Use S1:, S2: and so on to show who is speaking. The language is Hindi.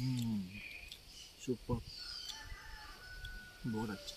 S1: Hmm. सुपर बहुत अच्छा।